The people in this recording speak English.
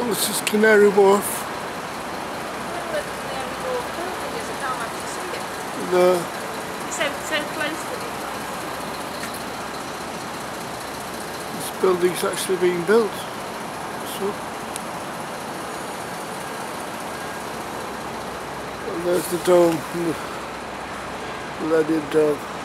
Oh, this is Canary Wharf. The So, so close this building's actually being built. So, and there's the dome, the leaded dome.